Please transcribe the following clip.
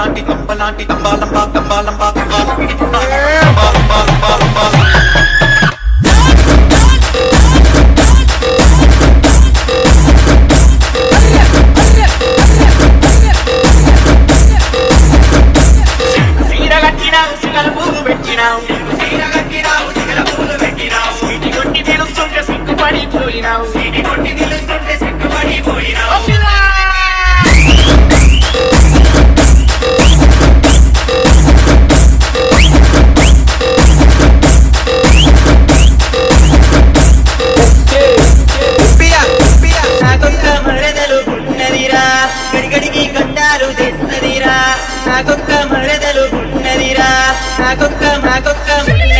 லாண்டி Lamba லாண்டி Lamba Lamba Lamba Lamba Lamba Lamba Lamba Tốt cơm!